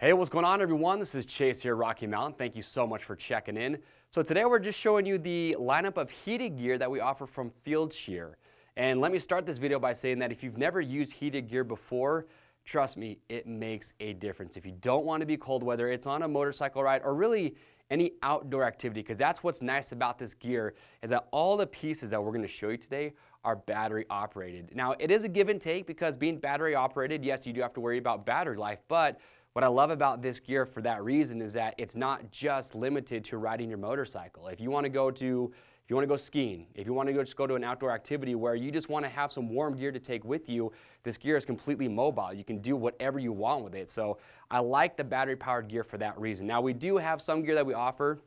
Hey, what's going on everyone? This is Chase here at Rocky Mountain. Thank you so much for checking in. So today we're just showing you the lineup of heated gear that we offer from Fieldsheer. And let me start this video by saying that if you've never used heated gear before, trust me, it makes a difference. If you don't want to be cold, whether it's on a motorcycle ride or really any outdoor activity, because that's what's nice about this gear is that all the pieces that we're going to show you today are battery operated. Now, it is a give and take because being battery operated, yes, you do have to worry about battery life, but what I love about this gear for that reason is that it's not just limited to riding your motorcycle. If you want to go to if you want to go skiing, if you want to go, just go to an outdoor activity where you just want to have some warm gear to take with you, this gear is completely mobile. You can do whatever you want with it. So I like the battery powered gear for that reason. Now we do have some gear that we offer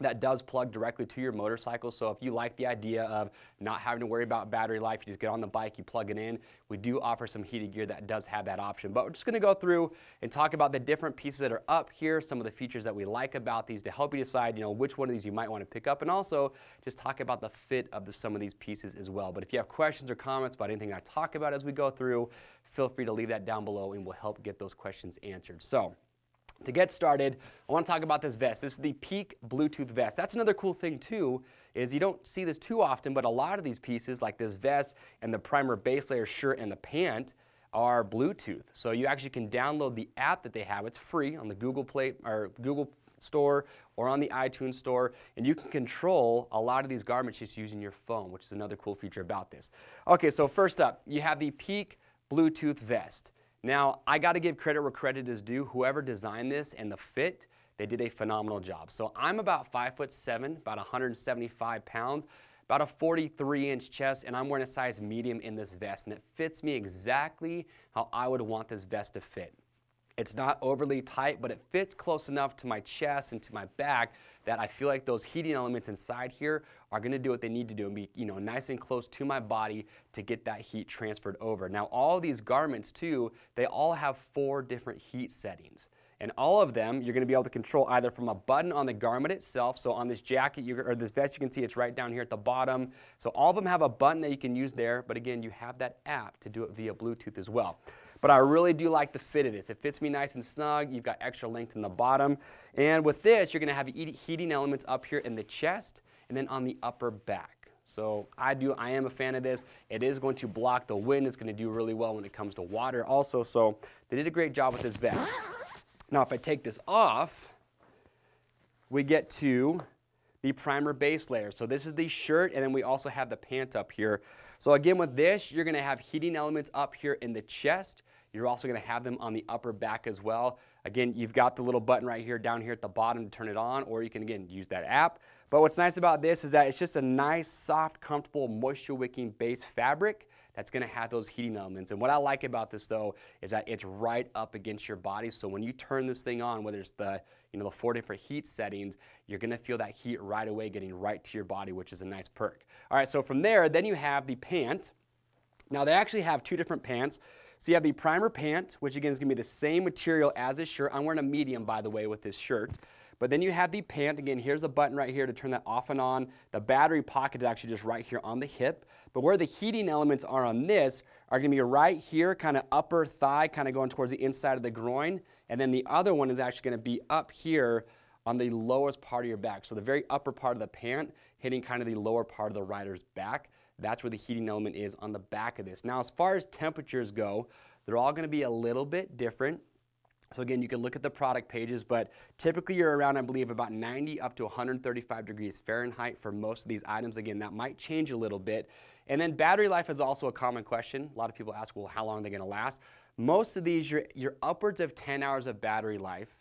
that does plug directly to your motorcycle. So if you like the idea of not having to worry about battery life, you just get on the bike, you plug it in. We do offer some heated gear that does have that option. But we're just gonna go through and talk about the different pieces that are up here, some of the features that we like about these to help you decide, you know, which one of these you might wanna pick up and also just talk about the fit of the, some of these pieces as well. But if you have questions or comments about anything I talk about as we go through, feel free to leave that down below and we'll help get those questions answered. So to get started, I want to talk about this vest. This is the Peak Bluetooth vest. That's another cool thing too, is you don't see this too often, but a lot of these pieces, like this vest and the primer base layer shirt and the pant, are Bluetooth. So you actually can download the app that they have. It's free on the Google Play or Google Store or on the iTunes Store, and you can control a lot of these garments just using your phone, which is another cool feature about this. Okay, so first up, you have the Peak Bluetooth vest. Now, I got to give credit where credit is due. Whoever designed this and the fit, they did a phenomenal job. So I'm about five foot seven, about 175 pounds, about a 43 inch chest, and I'm wearing a size medium in this vest, and it fits me exactly how I would want this vest to fit. It's not overly tight, but it fits close enough to my chest and to my back that I feel like those heating elements inside here are gonna do what they need to do and be you know, nice and close to my body to get that heat transferred over. Now all these garments too, they all have four different heat settings. And all of them, you're gonna be able to control either from a button on the garment itself. So on this jacket, or this vest, you can see it's right down here at the bottom. So all of them have a button that you can use there. But again, you have that app to do it via Bluetooth as well. But I really do like the fit of this. It fits me nice and snug. You've got extra length in the bottom. And with this, you're gonna have heating elements up here in the chest and then on the upper back. So I do, I am a fan of this. It is going to block the wind. It's gonna do really well when it comes to water also. So they did a great job with this vest. Now if I take this off, we get to the primer base layer. So this is the shirt and then we also have the pant up here. So again with this, you're gonna have heating elements up here in the chest. You're also gonna have them on the upper back as well. Again, you've got the little button right here down here at the bottom to turn it on, or you can again use that app. But what's nice about this is that it's just a nice, soft, comfortable, moisture wicking base fabric that's gonna have those heating elements. And what I like about this though is that it's right up against your body. So when you turn this thing on, whether it's the, you know, the four different heat settings, you're gonna feel that heat right away getting right to your body, which is a nice perk. All right, so from there, then you have the pant. Now they actually have two different pants. So you have the primer pant, which again is gonna be the same material as this shirt. I'm wearing a medium, by the way, with this shirt. But then you have the pant. Again, here's a button right here to turn that off and on. The battery pocket is actually just right here on the hip. But where the heating elements are on this are going to be right here, kind of upper thigh, kind of going towards the inside of the groin. And then the other one is actually going to be up here on the lowest part of your back. So the very upper part of the pant hitting kind of the lower part of the rider's back. That's where the heating element is on the back of this. Now, as far as temperatures go, they're all going to be a little bit different. So again, you can look at the product pages, but typically you're around, I believe, about 90 up to 135 degrees Fahrenheit for most of these items. Again, that might change a little bit. And then battery life is also a common question. A lot of people ask, well, how long are they gonna last? Most of these, you're, you're upwards of 10 hours of battery life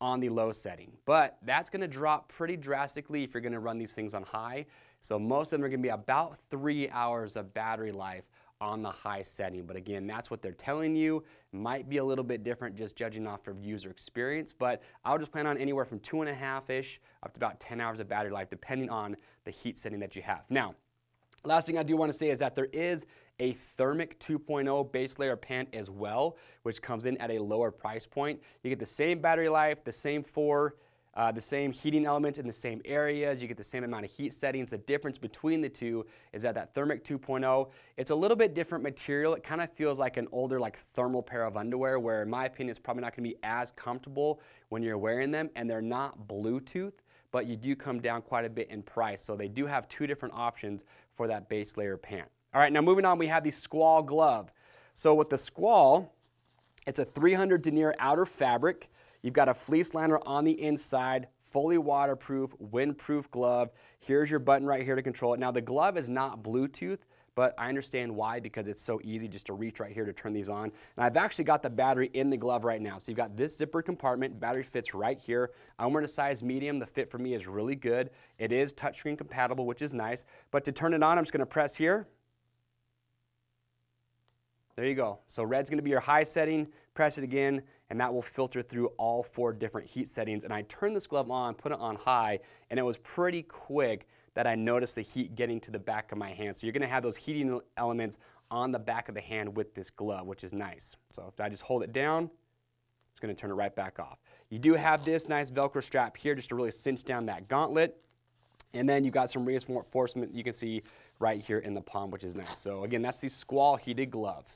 on the low setting, but that's gonna drop pretty drastically if you're gonna run these things on high. So most of them are gonna be about three hours of battery life on the high setting. But again, that's what they're telling you. Might be a little bit different just judging off of user experience, but I would just plan on anywhere from two and a half-ish up to about 10 hours of battery life, depending on the heat setting that you have. Now, last thing I do want to say is that there is a Thermic 2.0 base layer pant as well, which comes in at a lower price point. You get the same battery life, the same four uh, the same heating element in the same areas. You get the same amount of heat settings. The difference between the two is that that Thermic 2.0, it's a little bit different material. It kind of feels like an older like thermal pair of underwear where in my opinion it's probably not going to be as comfortable when you're wearing them and they're not Bluetooth but you do come down quite a bit in price. So they do have two different options for that base layer pant. All right, now moving on, we have the Squall glove. So with the Squall, it's a 300 denier outer fabric. You've got a fleece liner on the inside, fully waterproof, windproof glove. Here's your button right here to control it. Now the glove is not Bluetooth, but I understand why because it's so easy just to reach right here to turn these on. And I've actually got the battery in the glove right now. So you've got this zipper compartment, battery fits right here. I'm wearing a size medium. The fit for me is really good. It is touchscreen compatible, which is nice. But to turn it on, I'm just gonna press here. There you go. So red's gonna be your high setting, press it again, and that will filter through all four different heat settings. And I turned this glove on, put it on high, and it was pretty quick that I noticed the heat getting to the back of my hand. So you're gonna have those heating elements on the back of the hand with this glove, which is nice. So if I just hold it down, it's gonna turn it right back off. You do have this nice Velcro strap here just to really cinch down that gauntlet. And then you've got some reinforcement you can see right here in the palm, which is nice. So again, that's the Squall heated glove.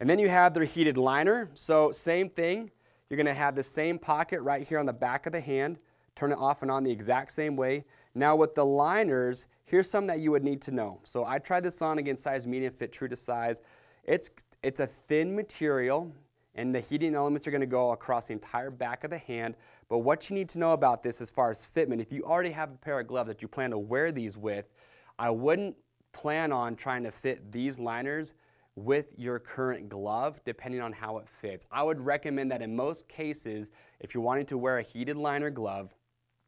And then you have their heated liner. So same thing, you're gonna have the same pocket right here on the back of the hand, turn it off and on the exact same way. Now with the liners, here's some that you would need to know. So I tried this on again, size medium, fit true to size. It's, it's a thin material and the heating elements are gonna go across the entire back of the hand. But what you need to know about this as far as fitment, if you already have a pair of gloves that you plan to wear these with, I wouldn't plan on trying to fit these liners with your current glove depending on how it fits. I would recommend that in most cases, if you're wanting to wear a heated liner glove,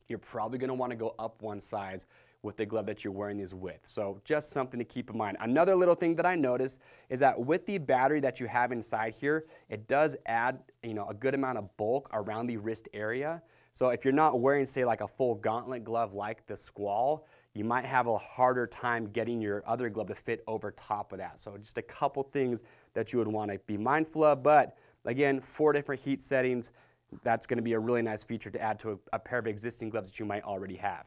you're probably going to want to go up one size with the glove that you're wearing these with. So just something to keep in mind. Another little thing that I noticed is that with the battery that you have inside here, it does add you know, a good amount of bulk around the wrist area. So if you're not wearing, say, like a full gauntlet glove like the Squall, you might have a harder time getting your other glove to fit over top of that. So just a couple things that you would want to be mindful of. But again, four different heat settings that's going to be a really nice feature to add to a, a, pair of existing gloves that you might already have.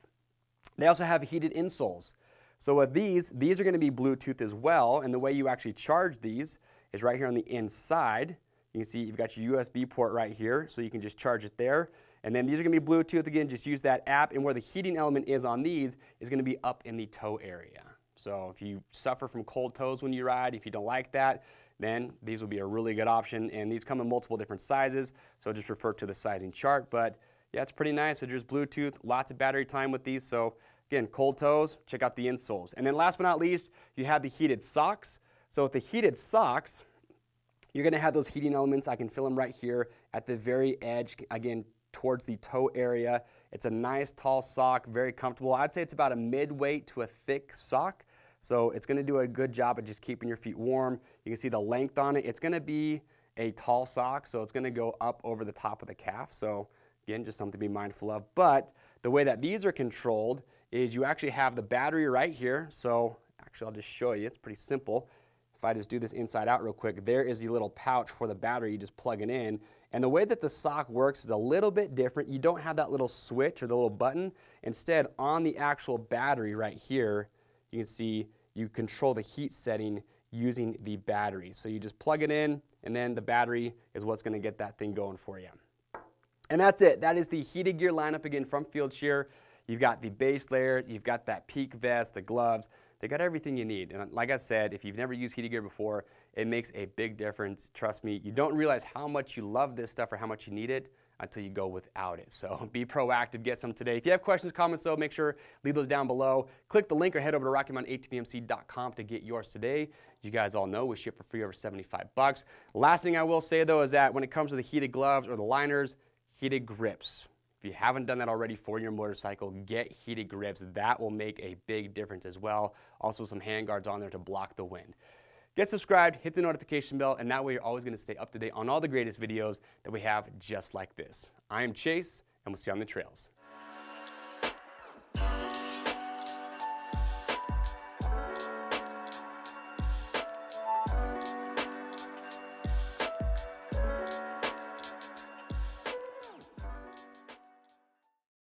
They also have heated insoles. So with these, these are going to be Bluetooth as well, and the way you actually charge these is right here on the inside. You can see you've got your USB port right here, so you can just charge it there. And then these are going to be Bluetooth again, just use that app, and where the heating element is on these is going to be up in the toe area. So if you suffer from cold toes when you ride, if you don't like that, then these will be a really good option. And these come in multiple different sizes, so just refer to the sizing chart. But yeah, it's pretty nice. So there's Bluetooth, lots of battery time with these. So again, cold toes, check out the insoles. And then last but not least, you have the heated socks. So with the heated socks, you're gonna have those heating elements. I can feel them right here at the very edge, again, towards the toe area. It's a nice tall sock, very comfortable. I'd say it's about a mid-weight to a thick sock. So it's gonna do a good job of just keeping your feet warm. You can see the length on it. It's gonna be a tall sock, so it's gonna go up over the top of the calf. So again, just something to be mindful of. But the way that these are controlled is you actually have the battery right here. So actually, I'll just show you. It's pretty simple. If I just do this inside out real quick, there is the little pouch for the battery. You just plug it in. And the way that the sock works is a little bit different. You don't have that little switch or the little button. Instead, on the actual battery right here, you can see you control the heat setting using the battery. So you just plug it in and then the battery is what's gonna get that thing going for you. And that's it. That is the heated gear lineup again from Fieldsheer. You've got the base layer, you've got that peak vest, the gloves. They got everything you need. And like I said, if you've never used heated gear before, it makes a big difference. Trust me, you don't realize how much you love this stuff or how much you need it until you go without it. So be proactive, get some today. If you have questions, comments though, make sure leave those down below. Click the link or head over to RockyMountain to get yours today. You guys all know we ship for free over 75 bucks. Last thing I will say though is that when it comes to the heated gloves or the liners, heated grips. If you haven't done that already for your motorcycle, get heated grips. That will make a big difference as well. Also some hand guards on there to block the wind. Get subscribed, hit the notification bell, and that way you're always going to stay up to date on all the greatest videos that we have just like this. I am Chase, and we'll see you on the trails.